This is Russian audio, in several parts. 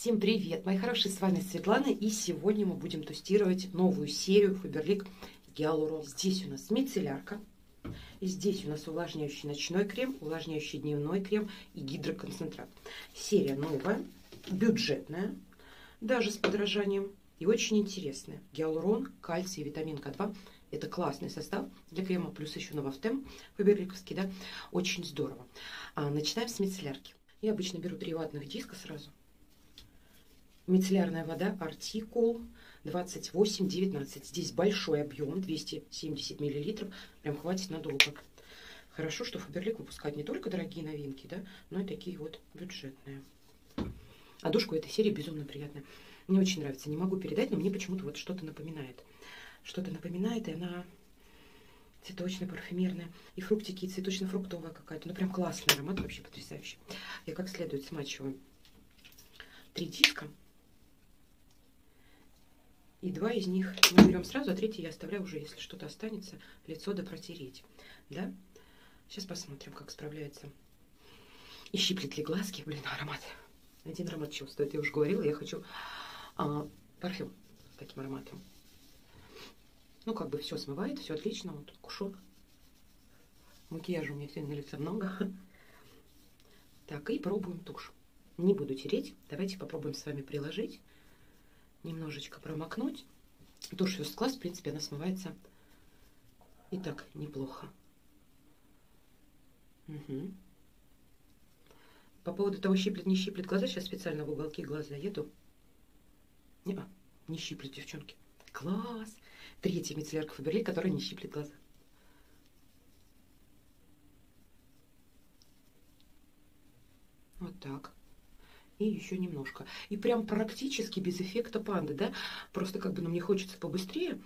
Всем привет, мои хорошие, с вами Светлана, и сегодня мы будем тестировать новую серию Faberlic Гиалурон. Здесь у нас мицеллярка, и здесь у нас увлажняющий ночной крем, увлажняющий дневной крем и гидроконцентрат. Серия новая, бюджетная, даже с подражанием, и очень интересная. Гиалурон, кальций витамин К2 – это классный состав для крема, плюс еще новофтем фаберликовский, да, очень здорово. А, начинаем с мицеллярки. Я обычно беру три ватных диска сразу Мицеллярная вода артикул 2819. Здесь большой объем, 270 миллилитров. Прям хватит надолго. Хорошо, что Фаберлик выпускает не только дорогие новинки, да, но и такие вот бюджетные. А душка этой серии безумно приятная. Мне очень нравится. Не могу передать, но мне почему-то вот что-то напоминает. Что-то напоминает, и она цветочно-парфюмерная. И фруктики, и цветочно-фруктовая какая-то. Ну, прям классный аромат, вообще потрясающий. Я как следует смачиваю три диска. И два из них мы берем сразу, а третий я оставляю уже, если что-то останется, лицо да протереть. Да? Сейчас посмотрим, как справляется. И щиплет ли глазки. Блин, аромат. Один аромат стоит, я уже говорила. Я хочу а, парфюм с таким ароматом. Ну, как бы все смывает, все отлично. Вот кушок. Макияжа у меня сегодня на лице много. Так, и пробуем тушь. Не буду тереть. Давайте попробуем с вами приложить немножечко промокнуть. Тушь First Class, в принципе, она смывается и так неплохо. Угу. По поводу того, щиплет, не щиплет глаза, сейчас специально в уголки глаз заеду. Не, а, не щиплет, девчонки. Класс! Третья мицеллярка Фаберлик, которая не щиплет глаза. Вот так и еще немножко. И прям практически без эффекта панды, да, просто как бы, ну, мне хочется побыстрее,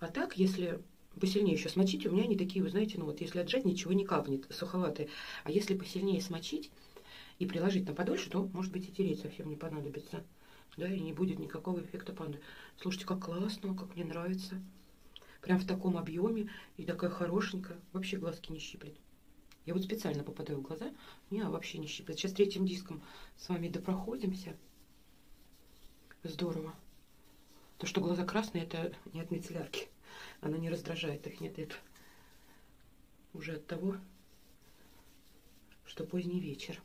а так, если посильнее еще смочить, у меня они такие, вы знаете, ну вот если отжать, ничего не капнет, суховатые. А если посильнее смочить и приложить на подольше, то, может быть, и тереть совсем не понадобится. Да, и не будет никакого эффекта панды. Слушайте, как классно, как мне нравится. Прям в таком объеме и такая хорошенькая. Вообще глазки не щиплет. Я вот специально попадаю в глаза, меня вообще не щиплет. Сейчас третьим диском с вами допроходимся. Здорово. То, что глаза красные, это не от мицеллярки. Она не раздражает их, нет, это уже от того, что поздний вечер.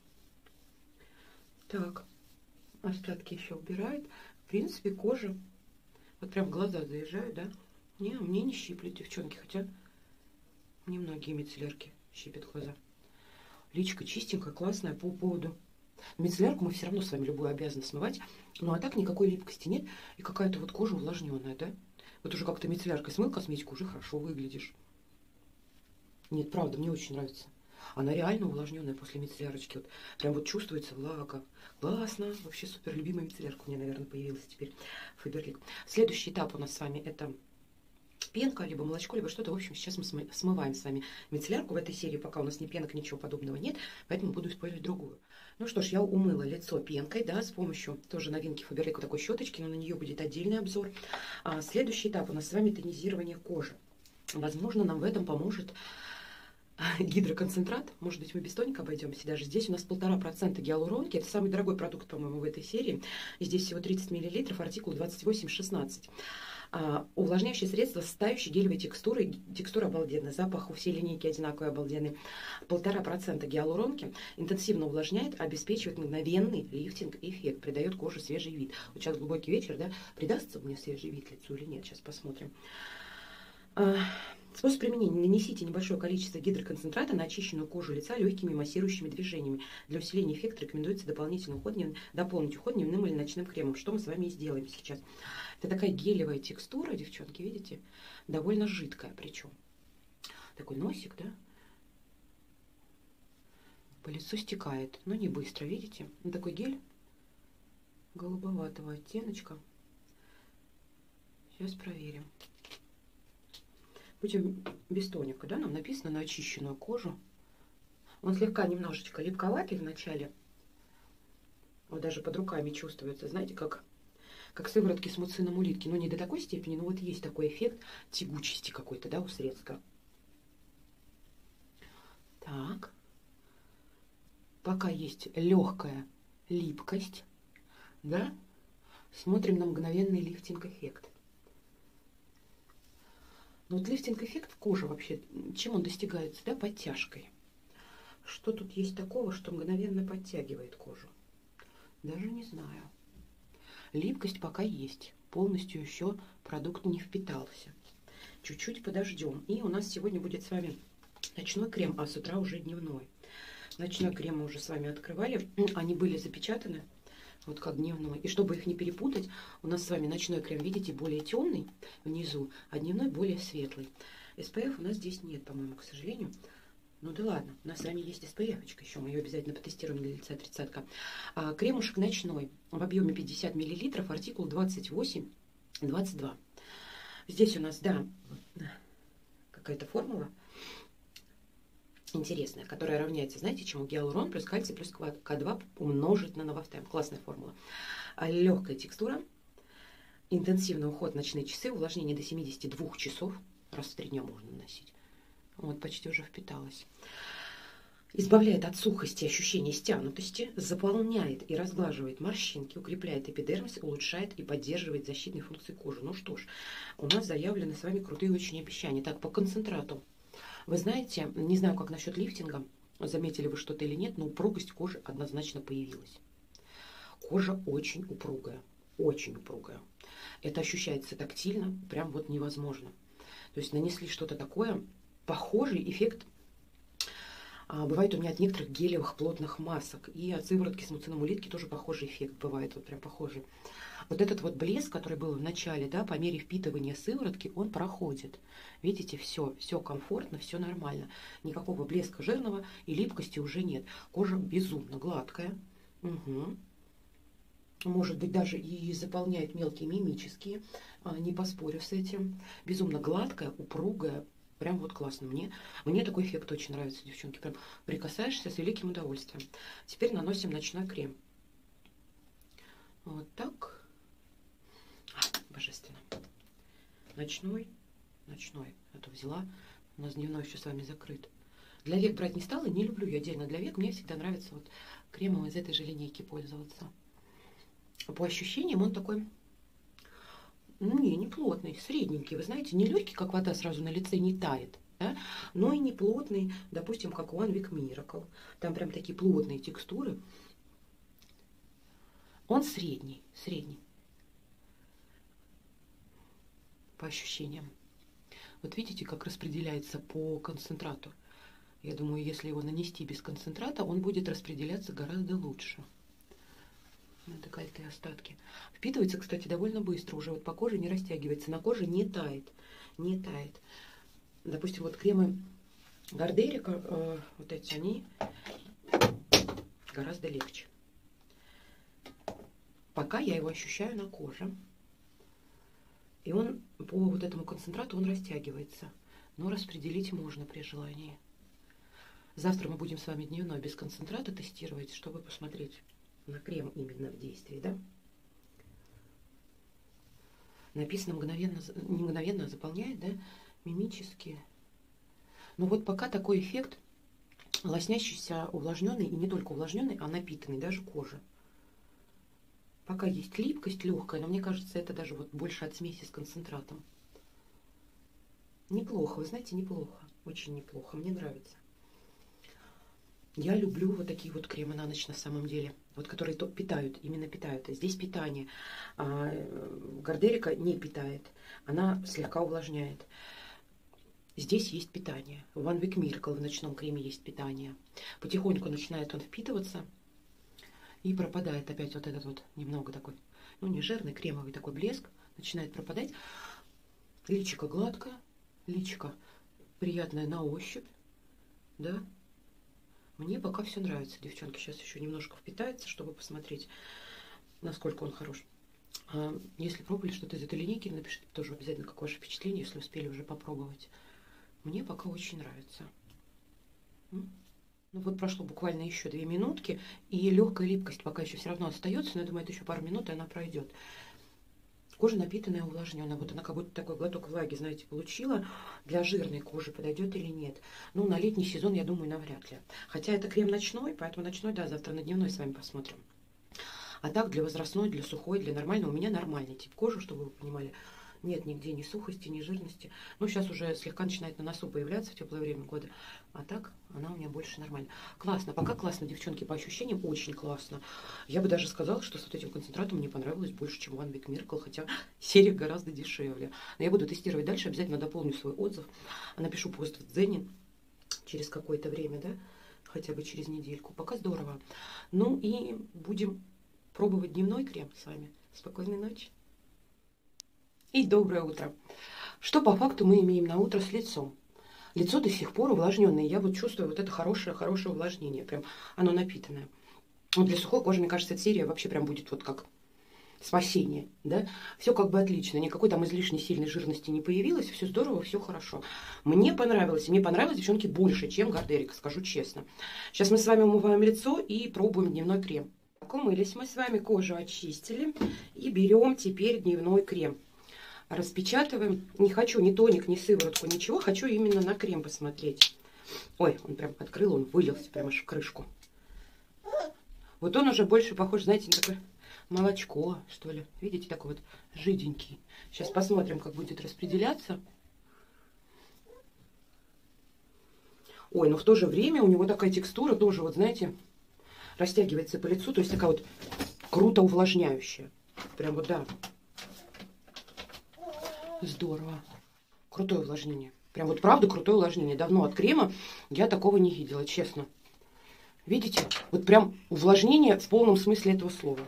Так, остатки еще убирает. В принципе, кожа, вот прям глаза заезжают, да? Не, мне не щиплет, девчонки, хотя немногие мицеллярки щипят глаза. Личка чистенькая, классная по поводу. Мицеллярку мы все равно с вами любую обязаны смывать. Ну а так никакой липкости нет. И какая-то вот кожа увлажненная, да? Вот уже как-то мицелляркой смыл косметику, уже хорошо выглядишь. Нет, правда, мне очень нравится. Она реально увлажненная после мицеллярочки. Вот, прям вот чувствуется влага. Классно. Вообще супер любимая мицеллярка у меня, наверное, появилась теперь. Фаберлик. Следующий этап у нас с вами это пенка, либо молочко, либо что-то. В общем, сейчас мы смываем с вами мицеллярку. В этой серии пока у нас ни пенок, ничего подобного нет, поэтому буду использовать другую. Ну что ж, я умыла лицо пенкой, да, с помощью тоже новинки Фаберлик такой щеточки, но на нее будет отдельный обзор. А следующий этап у нас с вами тонизирование кожи. Возможно, нам в этом поможет гидроконцентрат. Может быть, мы без тоника обойдемся. Даже здесь у нас полтора процента гиалуронки. Это самый дорогой продукт, по-моему, в этой серии. здесь всего 30 миллилитров, артикул 2816. А, увлажняющее средство с тающей гелевой текстурой. Текстура обалденная, запах у всей линейки одинаковый, обалденный. Полтора процента гиалуронки интенсивно увлажняет, обеспечивает мгновенный лифтинг эффект, придает коже свежий вид. Вот сейчас глубокий вечер, да, придастся мне свежий вид лицу или нет, сейчас посмотрим. Способ применения. Нанесите небольшое количество гидроконцентрата на очищенную кожу лица легкими массирующими движениями. Для усиления эффекта рекомендуется дополнительный уход, дополнить уход дневным или ночным кремом, что мы с вами и сделаем сейчас. Это такая гелевая текстура, девчонки, видите? Довольно жидкая причем. Такой носик, да? По лицу стекает, но не быстро, видите? Ну, такой гель голубоватого оттеночка. Сейчас проверим. Будем без тоника, да? Нам написано на очищенную кожу. Он слегка немножечко липковатый в начале. Вот даже под руками чувствуется, знаете, как как сыворотки с муцином улитки. Но не до такой степени, но вот есть такой эффект тягучести какой-то, да, у средства. Так. Пока есть легкая липкость, Да? Смотрим на мгновенный лифтинг-эффект. Но вот лифтинг-эффект в коже вообще, чем он достигается? Да, подтяжкой. Что тут есть такого, что мгновенно подтягивает кожу? Даже не знаю. Липкость пока есть. Полностью еще продукт не впитался. Чуть-чуть подождем. И у нас сегодня будет с вами ночной крем, а с утра уже дневной. Ночной крем мы уже с вами открывали. Они были запечатаны, вот как дневной. И чтобы их не перепутать, у нас с вами ночной крем, видите, более темный внизу, а дневной более светлый. SPF у нас здесь нет, по-моему, к сожалению. Ну да ладно, у нас с вами есть SPF еще, мы ее обязательно потестируем для лица тридцатка. А, кремушек ночной в объеме 50 мл, артикул 28-22. Здесь у нас, да, какая-то формула интересная, которая равняется, знаете, чему? Гиалурон плюс кальций плюс К2 умножить на новофтайм. Классная формула. А легкая текстура, интенсивный уход ночные часы, увлажнение до 72 часов, раз в три дня можно наносить. Вот, почти уже впиталась. Избавляет от сухости ощущения стянутости, заполняет и разглаживает морщинки, укрепляет эпидермис, улучшает и поддерживает защитные функции кожи. Ну что ж, у нас заявлены с вами крутые очень обещания. Так, по концентрату. Вы знаете, не знаю, как насчет лифтинга, заметили вы что-то или нет, но упругость кожи однозначно появилась. Кожа очень упругая, очень упругая. Это ощущается тактильно, прям вот невозможно. То есть нанесли что-то такое, похожий эффект а, бывает у меня от некоторых гелевых плотных масок. И от сыворотки с муцином улитки тоже похожий эффект бывает, вот прям похожий. Вот этот вот блеск, который был в начале, да, по мере впитывания сыворотки, он проходит. Видите, все, все комфортно, все нормально. Никакого блеска жирного и липкости уже нет. Кожа безумно гладкая. Угу. Может быть, даже и заполняет мелкие мимические, а, не поспорю с этим. Безумно гладкая, упругая, Прям вот классно. Мне, мне такой эффект очень нравится, девчонки. Прям прикасаешься с великим удовольствием. Теперь наносим ночной крем. Вот так. А, божественно. Ночной. Ночной. Это взяла. У нас дневной еще с вами закрыт. Для век брать не стала. Не люблю я отдельно для век. Мне всегда нравится вот кремом из этой же линейки пользоваться. По ощущениям он такой ну, не, не плотный, средненький. Вы знаете, не легкий, как вода сразу на лице не тает, да? но и не плотный, допустим, как One Week Miracle. Там прям такие плотные текстуры. Он средний, средний. По ощущениям. Вот видите, как распределяется по концентрату. Я думаю, если его нанести без концентрата, он будет распределяться гораздо лучше декольте остатки. Впитывается, кстати, довольно быстро. Уже вот по коже не растягивается. На коже не тает. Не тает. Допустим, вот кремы Гардерика, э, вот эти, они гораздо легче. Пока я его ощущаю на коже. И он по вот этому концентрату он растягивается. Но распределить можно при желании. Завтра мы будем с вами дневной без концентрата тестировать, чтобы посмотреть на крем именно в действии, да? Написано мгновенно, не мгновенно а заполняет, да, мимически. Но вот пока такой эффект лоснящийся, увлажненный, и не только увлажненный, а напитанный даже кожа. Пока есть липкость легкая, но мне кажется, это даже вот больше от смеси с концентратом. Неплохо, вы знаете, неплохо. Очень неплохо, мне нравится. Я люблю вот такие вот кремы на ночь на самом деле. Вот которые то питают, именно питают. Здесь питание. А Гардерика не питает. Она слегка увлажняет. Здесь есть питание. В One Week Miracle в ночном креме есть питание. Потихоньку начинает он впитываться. И пропадает опять вот этот вот немного такой, ну не жирный, кремовый такой блеск. Начинает пропадать. Личико гладкое. Личико приятное на ощупь. Да, мне пока все нравится, девчонки. Сейчас еще немножко впитается, чтобы посмотреть, насколько он хорош. А если пробовали что-то из этой линейки, напишите тоже обязательно, как ваше впечатление, если успели уже попробовать. Мне пока очень нравится. Ну вот прошло буквально еще две минутки, и легкая липкость пока еще все равно остается, но я думаю, это еще пару минут, и она пройдет. Кожа напитанная, увлажненная. Вот она как будто такой глоток влаги, знаете, получила. Для жирной кожи подойдет или нет. Ну, на летний сезон, я думаю, навряд ли. Хотя это крем ночной, поэтому ночной, да, завтра на дневной с вами посмотрим. А так для возрастной, для сухой, для нормальной, у меня нормальный тип кожи, чтобы вы понимали. Нет нигде ни сухости, ни жирности. Ну, сейчас уже слегка начинает на носу появляться в теплое время года. А так она у меня больше нормальная. Классно. Пока классно, девчонки, по ощущениям очень классно. Я бы даже сказала, что с вот этим концентратом мне понравилось больше, чем One Big Miracle, хотя серия гораздо дешевле. Но я буду тестировать дальше, обязательно дополню свой отзыв. Напишу пост в Дзене через какое-то время, да, хотя бы через недельку. Пока здорово. Ну и будем пробовать дневной крем с вами. Спокойной ночи и доброе утро. Что по факту мы имеем на утро с лицом? Лицо до сих пор увлажненное. Я вот чувствую вот это хорошее-хорошее увлажнение. Прям оно напитанное. Вот для сухой кожи, мне кажется, эта серия вообще прям будет вот как спасение, да, все как бы отлично, никакой там излишней сильной жирности не появилось, все здорово, все хорошо. Мне понравилось, мне понравилось, девчонки, больше, чем Гардерик, скажу честно. Сейчас мы с вами умываем лицо и пробуем дневной крем. Умылись мы с вами, кожу очистили и берем теперь дневной крем распечатываем. Не хочу ни тоник, ни сыворотку, ничего. Хочу именно на крем посмотреть. Ой, он прям открыл, он вылился прямо аж в крышку. Вот он уже больше похож, знаете, на такое молочко, что ли. Видите, такой вот жиденький. Сейчас посмотрим, как будет распределяться. Ой, но в то же время у него такая текстура тоже, вот знаете, растягивается по лицу. То есть такая вот круто увлажняющая. Прям вот, да. Здорово. Крутое увлажнение. Прям вот правда крутое увлажнение. Давно от крема я такого не видела, честно. Видите? Вот прям увлажнение в полном смысле этого слова.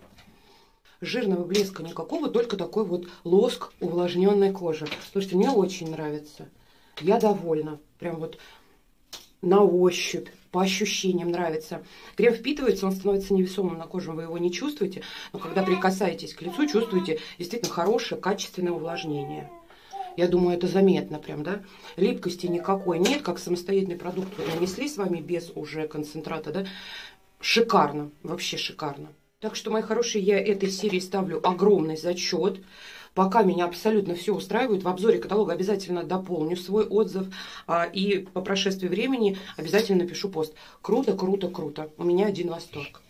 Жирного блеска никакого, только такой вот лоск увлажненной кожи. Слушайте, мне очень нравится. Я довольна. Прям вот на ощупь, по ощущениям нравится. Крем впитывается, он становится невесомым на коже, вы его не чувствуете. Но когда прикасаетесь к лицу, чувствуете действительно хорошее, качественное увлажнение. Я думаю, это заметно прям, да? Липкости никакой нет, как самостоятельный продукт вы нанесли с вами без уже концентрата, да? Шикарно, вообще шикарно. Так что, мои хорошие, я этой серии ставлю огромный зачет. Пока меня абсолютно все устраивает. В обзоре каталога обязательно дополню свой отзыв. А, и по прошествии времени обязательно напишу пост. Круто, круто, круто. У меня один восторг.